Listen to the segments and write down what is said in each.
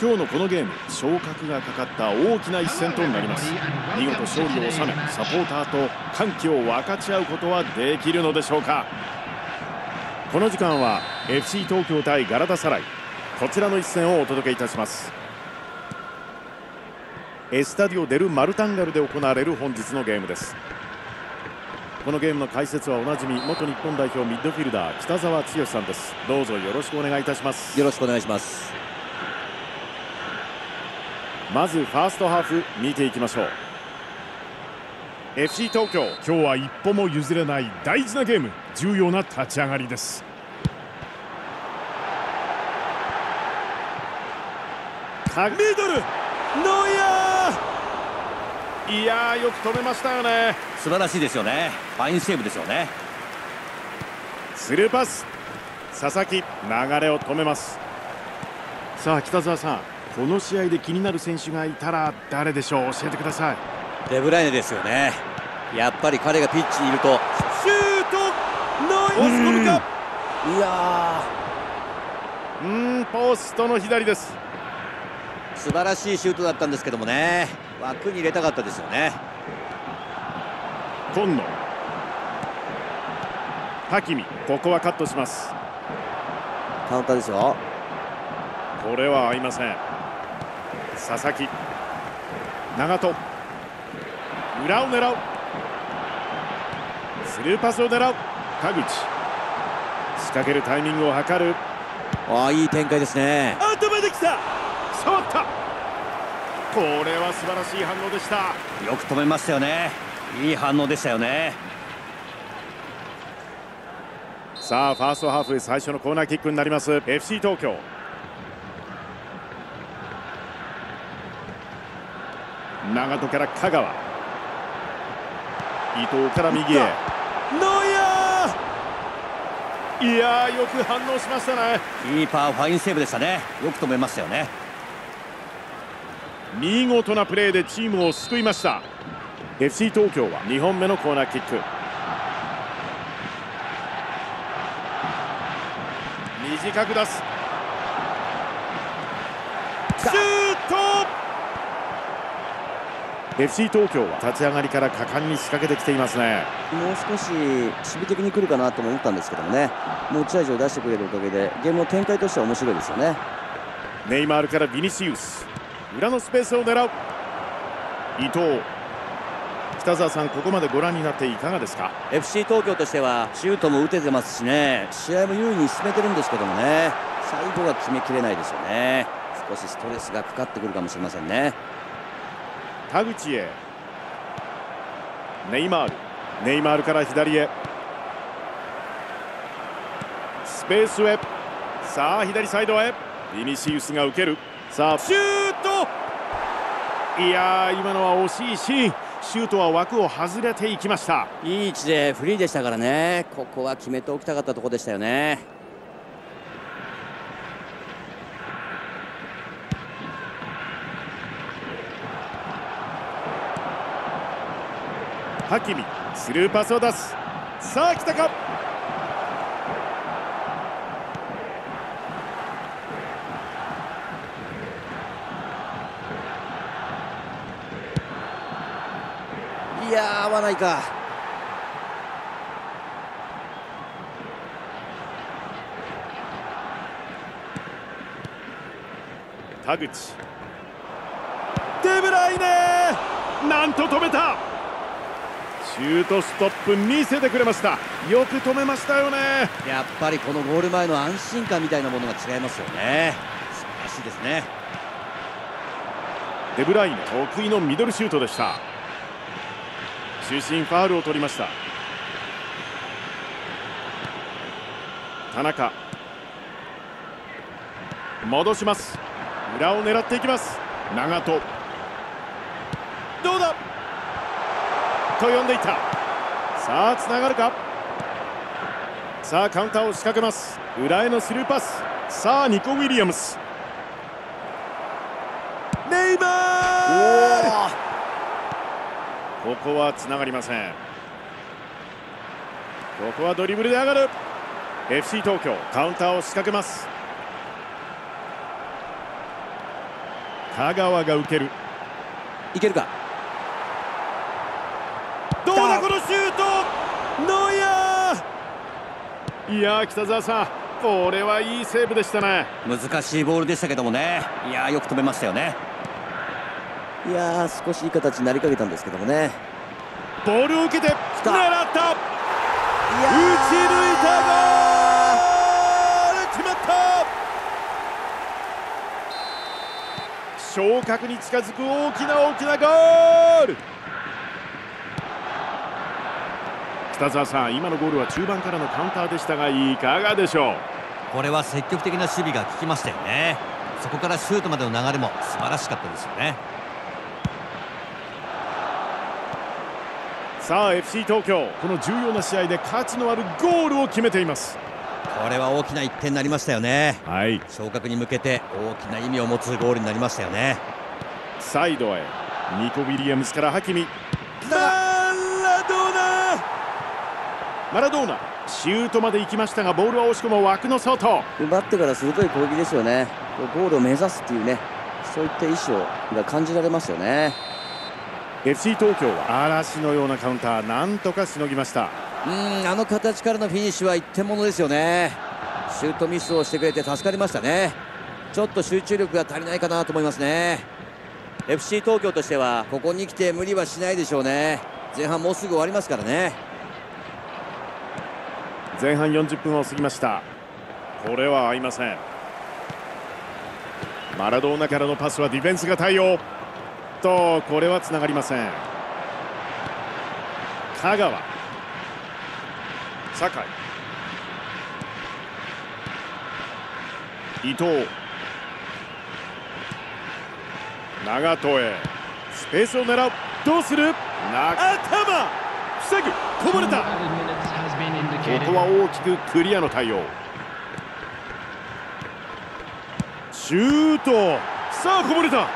今日のこのゲーム昇格がかかった大きな一戦となります。見事勝利を収めサポーターと歓喜を分かち合うことはできるのでしょうか。この時間は FC 東京対ガラタサライこちらの一戦をお届けいたします。エスタディオ・デル・マルタンガルで行われる本日のゲームです。このゲームの解説はおなじみ元日本代表ミッドフィルダー北澤剛さんです。どうぞよろしくお願いいたします。よろしくお願いします。まずファーストハーフ見ていきましょう。FC 東京。今日は一歩も譲れない大事なゲーム。重要な立ち上がりです。ミドル。ノイアー。いやよく止めましたよね。素晴らしいですよね。ファインセーブですよね。スルーパス。佐々木流れを止めます。さあ北澤さんこの試合で気になる選手がいたら誰でしょう？教えてください。デブライネですよね。やっぱり彼がピッチにいると。シュート！押し込むか？いやうんポストの左です。素晴らしいシュートだったんですけどもね。枠に入れたかったですよね。今野。ハキミここはカットします。カウンターですよ。これは合いません佐々木。長戸。裏を狙う。スルーパスを狙う。田口。仕掛けるタイミングを図る。ああいい展開ですね。頭できた。触った。これは素晴らしい反応でした。よく止めましたよね。いい反応でしたよね。さあファーストハーフ最初のコーナーキックになります。FC 東京長友から香川。伊藤から右へ。ノイアー。いやよく反応しましたね。キーパーファインセーブでしたね。よく止めましたよね。見事なプレーでチームを救いました。FC 東京は2本目のコーナーキック。短く出す。シュート FC 東京は立ち上がりから果敢に仕掛けてきていますね。もう少し守備的に来るかなとも思ったんですけどもね。持ち味を出してくれるおかげでゲームの展開としては面白いですよね。ネイマールからビニシウス。裏のスペースを狙う。伊藤。北澤さんここまでご覧になっていかがですか？FC 東京としてはシュートも打ててますしね。試合も優位に進めてるんですけどもね。最後は決めきれないですよね。少しストレスがかかってくるかもしれませんね田口へ。ネイマール。ネイマールから左へ。スペースへ。さあ左サイドへ。ビニシウスが受ける。さあシュート。いや今のは惜しいシーンシュートは枠を外れていきました。いい位置でフリーでしたからね。ここは決めておきたかったところでしたよね。ハキミスルーパスを出す。さあ来たか？いや合わないか。田口。デブライネなんと止めたシュートストップ見せてくれました。よく止めましたよね。やっぱりこのゴール前の安心感みたいなものが違いますよね。素晴らしいですね。デブライネ得意のミドルシュートでした。中心ファールを取りました。田中。戻します。裏を狙っていきます。長戸どうだと呼んでいた。さあつながるか？さあカウンターを仕掛けます。裏へのスルーパス。さあニコ・ウィリアムス。ネイマール！ここはつながりません。ここはドリブルで上がる。FC 東京カウンターを仕掛けます。香川が受ける。いけるかどうだこのシュートノイアーいや北澤さんこれはいいセーブでしたね。難しいボールでしたけどもね。いやよく止めましたよね。いやー少しいい形になりかけたんですけどもね。ボールを受けて狙った。打ち抜いたゴール決まった。昇格に近づく大きな大きなゴール北澤さん今のゴールは中盤からのカウンターでしたがいかがでしょう？これは積極的な守備が効きましたよね。そこからシュートまでの流れも素晴らしかったですよね。さあ FC 東京この重要な試合で価値のあるゴールを決めています。これは大きな1点になりましたよね。はい。昇格に向けて大きな意味を持つゴールになりましたよね。サイドへ。ニコ・ウィリアムスからハキミマラドーナシュートまで行きましたがボールは押し込む枠の外。奪ってから鋭い攻撃ですよね。ゴールを目指すっていうねそういった意思をが感じられますよね。FC 東京は嵐のようなカウンターなんとかしのぎました。うんあの形からのフィニッシュは一点物ですよね。シュートミスをしてくれて助かりましたね。ちょっと集中力が足りないかなと思いますね。FC 東京としてはここに来て無理はしないでしょうね。前半もうすぐ終わりますからね前半40分を過ぎました。これは合いません。マラドーナからのパスはディフェンスが対応。とこれはつながりません。香川。酒井。伊藤。長戸へ。スペースを狙う。どうする？頭。防ぐ。こぼれた。ここは大きくクリアの対応。シュート。さあこぼれた。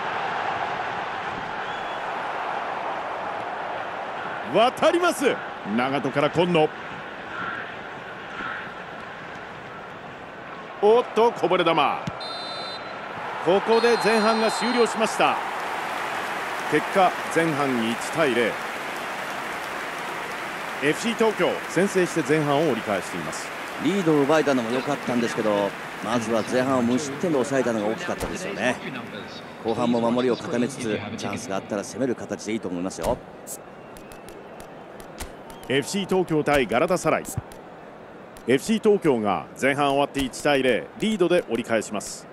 渡ります。長門から今野。おっとこぼれ球。ここで前半が終了しました。結果前半1対0 FC 東京先制して前半を折り返しています。リードを奪えたのも良かったんですけどまずは前半を無失点で抑えたのが大きかったですよね。後半も守りを固めつつチャンスがあったら攻める形でいいと思いますよ。FC 東京対ガラタサライ。FC 東京が前半終わって1対0リードで折り返します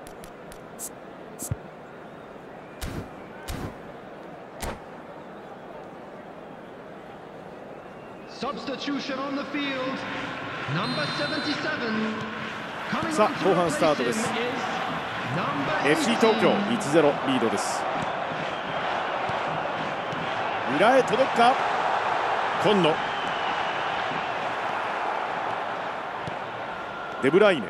Substitution on the field. Number 77. Coming さあ後半スタートです。FC 東京 18. 1-0リードです。裏へ届くか？今野。デブライネ。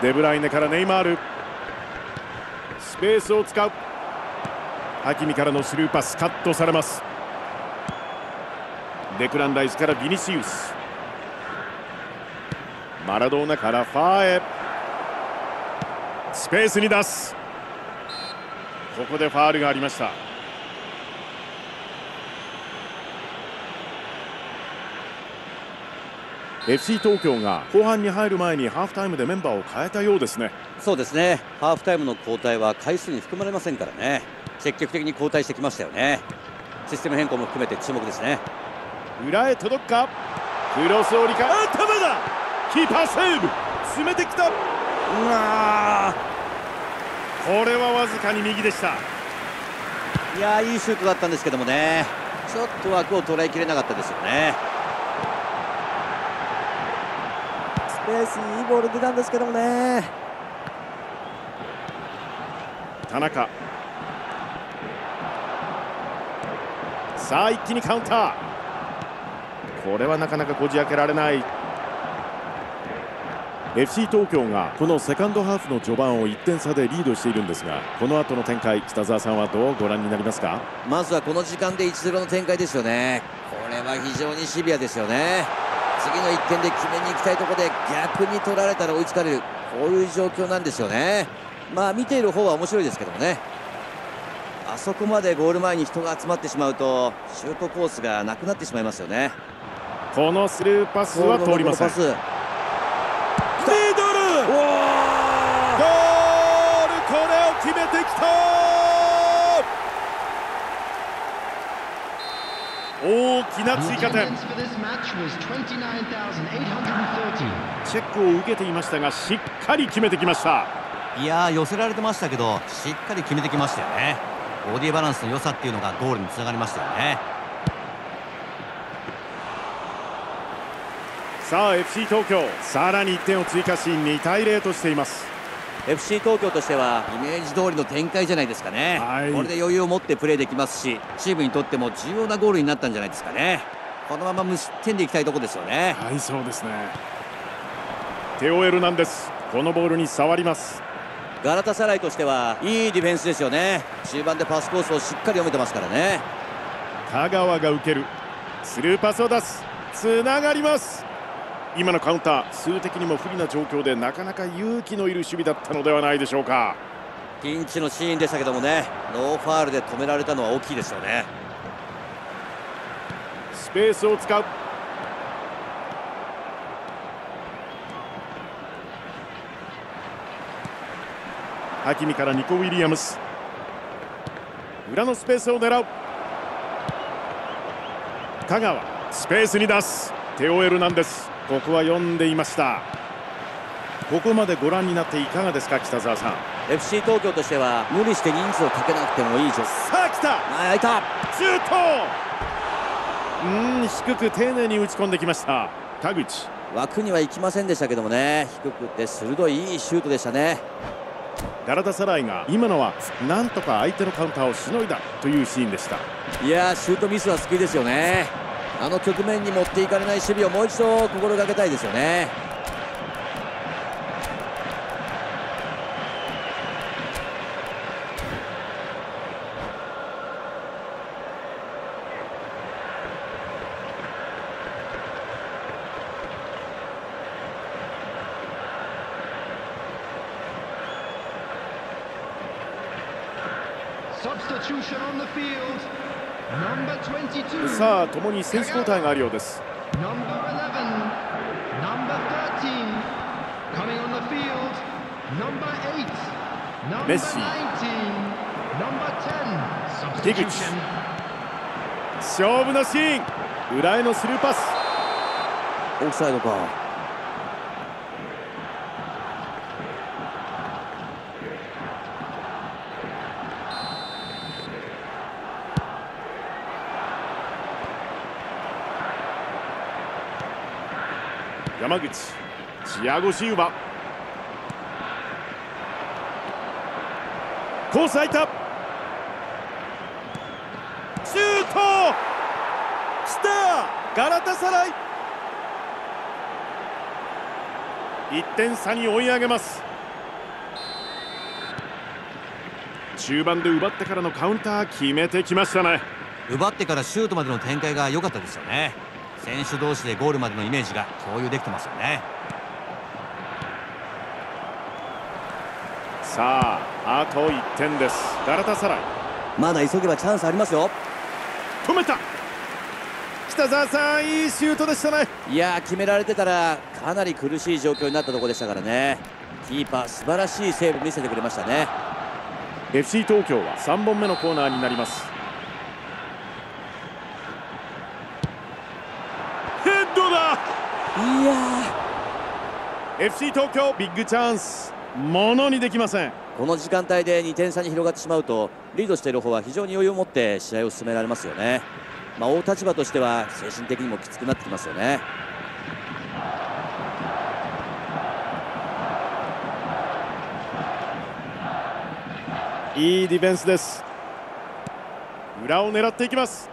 デブライネからネイマール。スペースを使う。ハキミからのスルーパスカットされますデクランライスからビニシウス。マラドーナからファーへ。スペースに出す。ここでファールがありました「FC 東京が後半に入る前にハーフタイムでメンバーを変えたようですね。そうですね。ハーフタイムの交代は回数に含まれませんからね。積極的に交代してきましたよね。システム変更も含めて注目ですね。裏へ届くか？クロス折りか頭だ！キーパーセーブ。詰めてきた。うわこれはわずかに右でした。いやーいいシュートだったんですけどもね。ちょっと枠を捉えきれなかったですよね。スペースいいボール出たんですけどもね。田中。さあ一気にカウンターこれはなかなかこじ開けられない。FC 東京がこのセカンドハーフの序盤を1点差でリードしているんですがこの後の展開北澤さんはどうご覧になりますか？まずはこの時間で1-0の展開ですよね。これは非常にシビアですよね。次の1点で決めに行きたいところで逆に取られたら追いつかれる。こういう状況なんですよね。まあ見ている方は面白いですけどもね。あそこまでゴール前に人が集まってしまうとシュートコースがなくなってしまいますよねこのスルーパスは通りません。パスミドルゴールこれを決めてきた。大きな追加点。チェックを受けていましたがしっかり決めてきました。いや寄せられてましたけどしっかり決めてきましたよね。ボディバランスの良さっていうのがゴールにつながりましたよね。さあ FC 東京。さらに1点を追加し2対0としています。FC 東京としてはイメージ通りの展開じゃないですかね、はい。これで余裕を持ってプレーできますしチームにとっても重要なゴールになったんじゃないですかね。このまま無失点でいきたいところですよね。はいそうですね。テオ・エルナンデス。このボールに触ります。ガラタサライとしてはいいディフェンスですよね。中盤でパスコースをしっかり読めてますからね。香川が受ける。スルーパスを出す。つながります今のカウンター数的にも不利な状況でなかなか勇気のいる守備だったのではないでしょうか。ピンチのシーンでしたけどもねノーファールで止められたのは大きいですよね。スペースを使う。ハキミからニコ・ウィリアムス。裏のスペースを狙う。香川スペースに出す。テオ・エルナンデスここは読んでいました。ここまでご覧になっていかがですか北澤さん？FC 東京としては無理して人数をかけなくてもいい状況。さあ来た！あ開いた！シュート！うーん低く丁寧に打ち込んできました。田口。枠には行きませんでしたけどもね。低くて鋭いいいシュートでしたね。ガラタサライが今のはなんとか相手のカウンターをしのいだというシーンでした。いやーシュートミスは救いですよねあの局面に持っていかれない守備をもう一度心がけたいですよね「Substitution on the field. Number 22. さあ共に選手交代があるようです。勝負のシーン。裏へのスルーパス。オフサイドかチアゴ・シウバコース空いた。シュート。きたガラタサライ。1点差に追い上げます。中盤で奪ってからのカウンター決めてきましたね。奪ってからシュートまでの展開が良かったですよね。選手同士でゴールまでのイメージが共有できてますよね。さああと1点です。ガラタサライ。まだ急げばチャンスありますよ。止めた。北澤さんいいシュートでしたね。いやー決められてたらかなり苦しい状況になったところでしたからね。キーパー素晴らしいセーブ見せてくれましたね。FC 東京は3本目のコーナーになります。ヘッドだ。いや FC 東京ビッグチャンスものにできません。ーこの時間帯で2点差に広がってしまうとリードしている方は非常に余裕を持って試合を進められますよね。まあ追う立場としては精神的にもきつくなってきますよね。いいディフェンスです。裏を狙っていきます。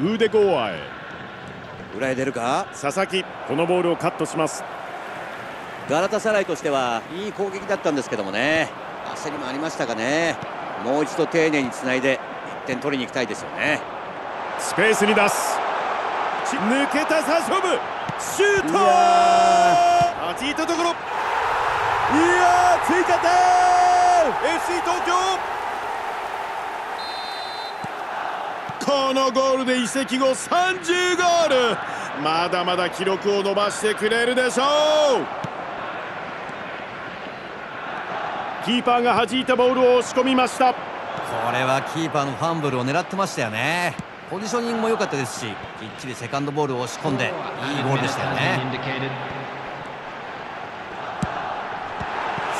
ウーデゴーアへ裏へ出るか？佐々木このボールをカットします。ガラタサライとしてはいい攻撃だったんですけどもね。焦りもありましたかね。もう一度丁寧につないで1点取りに行きたいですよね。スペースに出す。ち抜けたさ勝負。シュート!いや弾いたところ。やー追加点 FC 東京このゴールで移籍後30ゴール。まだまだ記録を伸ばしてくれるでしょう。キーパーが弾いたボールを押し込みました。これはキーパーのファンブルを狙ってましたよね。ポジショニングも良かったですしきっちりセカンドボールを押し込んでいいゴールでしたよね.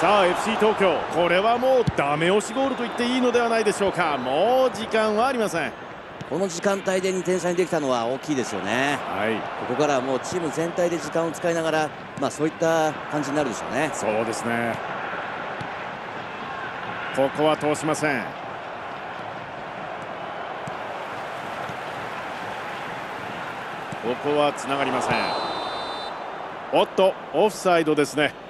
さあ FC 東京。これはもうダメ押しゴールと言っていいのではないでしょうか。もう時間はありませんこの時間帯で2点差にできたのは大きいですよね。はい。ここからはもうチーム全体で時間を使いながらまあそういった感じになるでしょうね。そうですね。ここは通しません。ここはつながりません。おっとオフサイドですね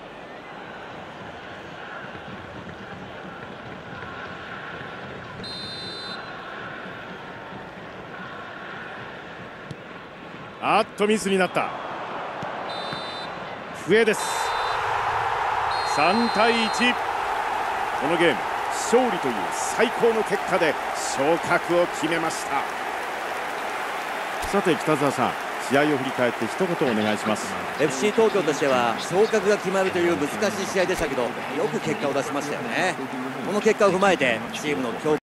あっとミスになった。笛です。3対1このゲーム勝利という最高の結果で昇格を決めました。さて北澤さん試合を振り返って一言お願いします。FC 東京としては昇格が決まるという難しい試合でしたけどよく結果を出しましたよね。この結果を踏まえてチームの強